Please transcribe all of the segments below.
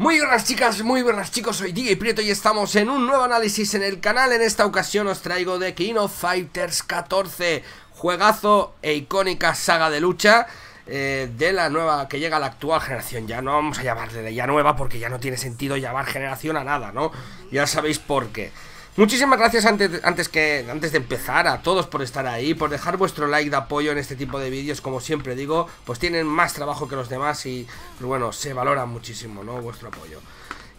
Muy buenas chicas, muy buenas chicos, soy DJ Prieto y estamos en un nuevo análisis en el canal. En esta ocasión os traigo de King of Fighters 14 Juegazo e icónica saga de lucha eh, de la nueva que llega a la actual generación. Ya no vamos a llamarle de ya nueva porque ya no tiene sentido llamar generación a nada, ¿no? Ya sabéis por qué Muchísimas gracias antes, antes, que, antes de empezar a todos por estar ahí, por dejar vuestro like de apoyo en este tipo de vídeos, como siempre digo, pues tienen más trabajo que los demás y, pues bueno, se valora muchísimo, ¿no? Vuestro apoyo.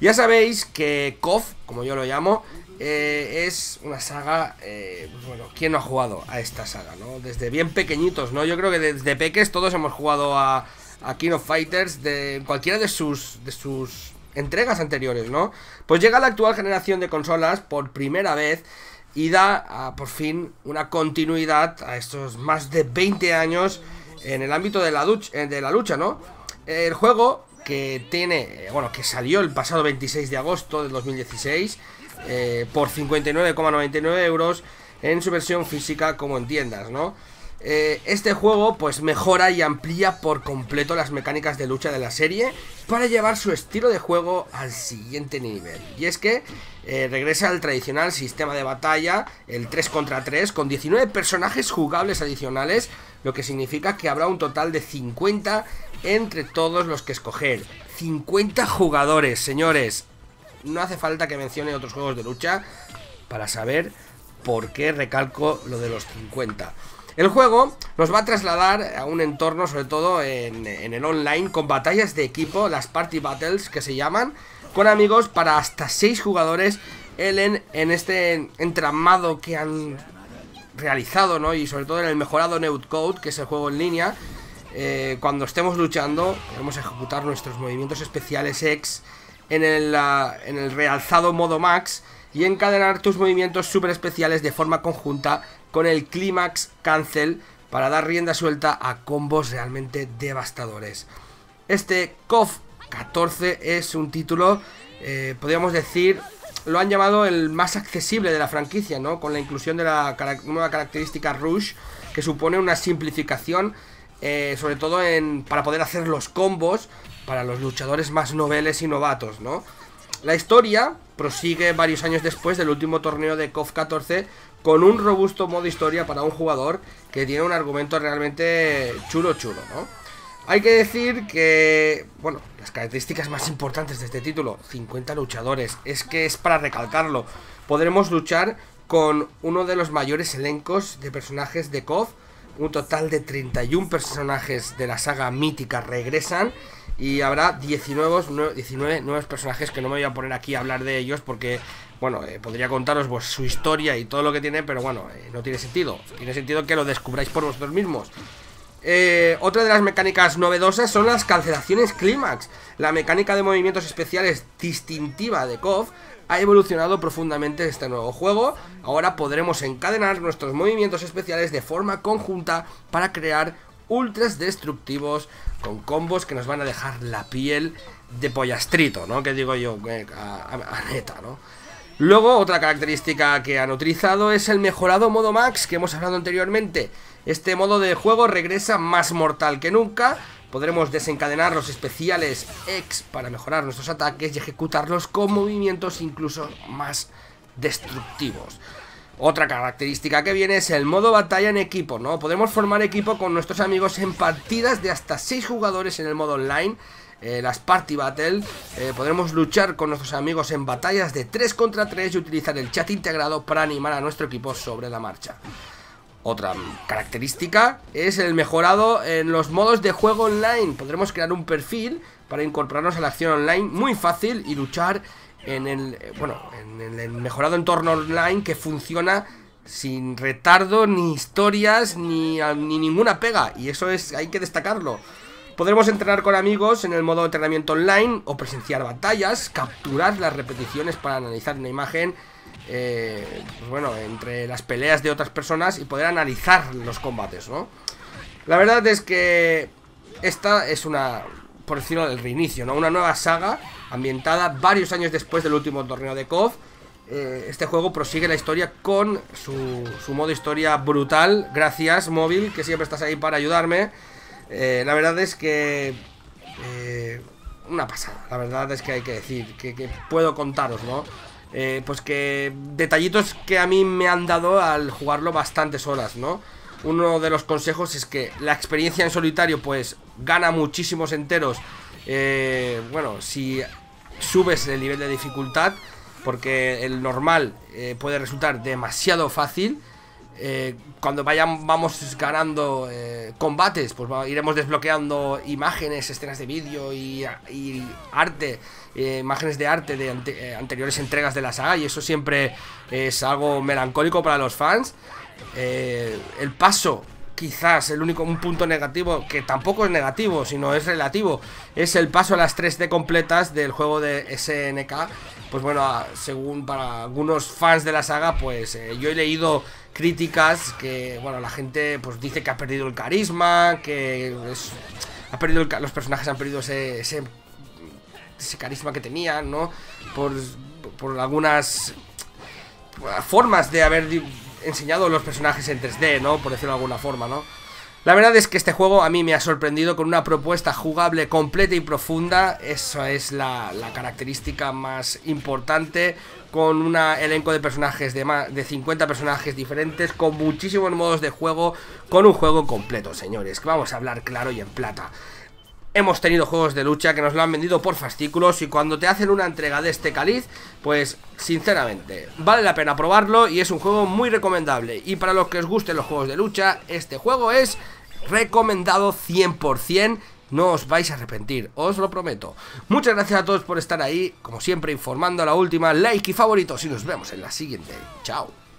Ya sabéis que KOF, como yo lo llamo, eh, es una saga, eh, pues bueno, ¿quién no ha jugado a esta saga, no? Desde bien pequeñitos, ¿no? Yo creo que desde peques todos hemos jugado a, a King of Fighters de cualquiera de sus, de sus entregas anteriores, ¿no? Pues llega la actual generación de consolas por primera vez y da ah, por fin una continuidad a estos más de 20 años en el ámbito de la, eh, de la lucha, ¿no? El juego que tiene, eh, bueno, que salió el pasado 26 de agosto del 2016 eh, por 59,99 euros en su versión física como en tiendas, ¿no? Eh, este juego pues mejora y amplía por completo las mecánicas de lucha de la serie para llevar su estilo de juego al siguiente nivel. Y es que eh, regresa al tradicional sistema de batalla, el 3 contra 3, con 19 personajes jugables adicionales, lo que significa que habrá un total de 50 entre todos los que escoger. 50 jugadores, señores. No hace falta que mencione otros juegos de lucha para saber por qué recalco lo de los 50. El juego nos va a trasladar a un entorno, sobre todo en, el online, con batallas de equipo, las Party Battles que se llaman, con amigos para hasta 6 jugadores en, este entramado que han realizado, ¿no? Y sobre todo en el mejorado Code, que es el juego en línea. Eh, cuando estemos luchando, podemos ejecutar nuestros movimientos especiales X en el, en el realzado modo Max y encadenar tus movimientos super especiales de forma conjunta con el Climax Cancel para dar rienda suelta a combos realmente devastadores. Este KOF 14 es un título, eh, podríamos decir, lo han llamado el más accesible de la franquicia, ¿no? Con la inclusión de la nueva característica Rush, que supone una simplificación, eh, sobre todo en, para poder hacer los combos para los luchadores más noveles y novatos, ¿no? La historia prosigue varios años después del último torneo de KOF 14 con un robusto modo historia para un jugador que tiene un argumento realmente chulo chulo, ¿no? Hay que decir que, bueno, las características más importantes de este título, 50 luchadores, es que es para recalcarlo. Podremos luchar con uno de los mayores elencos de personajes de KOF, un total de 31 personajes de la saga mítica regresan y habrá 19, 19 nuevos personajes que no me voy a poner aquí a hablar de ellos porque, bueno, eh, podría contaros pues, su historia y todo lo que tiene, pero bueno, eh, no tiene sentido. Tiene sentido que lo descubráis por vosotros mismos. Eh, otra de las mecánicas novedosas son las cancelaciones clímax. La mecánica de movimientos especiales distintiva de KOF ha evolucionado profundamente este nuevo juego. Ahora podremos encadenar nuestros movimientos especiales de forma conjunta para crear ultras destructivos con combos que nos van a dejar la piel de pollastrito, ¿no? Que digo yo, eh, a, neta, ¿no? Luego, otra característica que han utilizado es el mejorado modo max que hemos hablado anteriormente. Este modo de juego regresa más mortal que nunca. Podremos desencadenar los especiales X para mejorar nuestros ataques y ejecutarlos con movimientos incluso más destructivos. Otra característica que viene es el modo batalla en equipo, ¿no? Podemos formar equipo con nuestros amigos en partidas de hasta 6 jugadores en el modo online eh, las Party Battle, eh, podremos luchar con nuestros amigos en batallas de 3 contra 3 y utilizar el chat integrado para animar a nuestro equipo sobre la marcha. Otra característica es el mejorado en los modos de juego online. Podremos crear un perfil para incorporarnos a la acción online muy fácil y luchar en el, bueno, en el mejorado entorno online que funciona sin retardo, ni historias, ni, ni ninguna pega. Y eso es, hay que destacarlo. Podremos entrenar con amigos en el modo de entrenamiento online o presenciar batallas, capturar las repeticiones para analizar una imagen, eh, bueno, entre las peleas de otras personas y poder analizar los combates, ¿no? La verdad es que esta es una, por decirlo, del reinicio, ¿no? Una nueva saga ambientada varios años después del último torneo de KOF. Eh, este juego prosigue la historia con su, su, modo historia brutal. Gracias, móvil, que siempre estás ahí para ayudarme. Eh, la verdad es que... Eh, una pasada, la verdad es que hay que decir, que, puedo contaros, ¿no? Pues que detallitos que a mí me han dado al jugarlo bastantes horas, ¿no? Uno de los consejos es que la experiencia en solitario pues gana muchísimos enteros, eh, bueno, si subes el nivel de dificultad, porque el normal eh, puede resultar demasiado fácil eh, cuando vayan, vamos ganando combates, pues iremos desbloqueando imágenes, escenas de vídeo y, arte, imágenes de arte de anteriores entregas de la saga y eso siempre es algo melancólico para los fans. El paso quizás el único un punto negativo, que tampoco es negativo, sino es relativo, es el paso a las 3D completas del juego de SNK. Pues bueno, según para algunos fans de la saga, pues yo he leído críticas que, bueno, la gente pues dice que ha perdido el carisma, que ha perdido los personajes han perdido ese, ese, carisma que tenían, ¿no? Por, por algunas formas de haber enseñado los personajes en 3D, ¿no? Por decirlo de alguna forma, ¿no? La verdad es que este juego a mí me ha sorprendido con una propuesta jugable completa y profunda, eso es la, característica más importante, con un elenco de personajes de, más, de 50 personajes diferentes, con muchísimos modos de juego, con un juego completo, señores, que vamos a hablar claro y en plata. Hemos tenido juegos de lucha que nos lo han vendido por fascículos y cuando te hacen una entrega de este caliz, pues sinceramente, vale la pena probarlo y es un juego muy recomendable. Y para los que os gusten los juegos de lucha, este juego es recomendado 100%. No os vais a arrepentir, os lo prometo. Muchas gracias a todos por estar ahí, como siempre informando a la última, like y favoritos y nos vemos en la siguiente. Chao.